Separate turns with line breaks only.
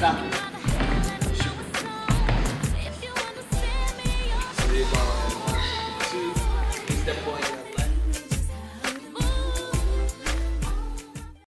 Stop it. Shoot. So you're two, step.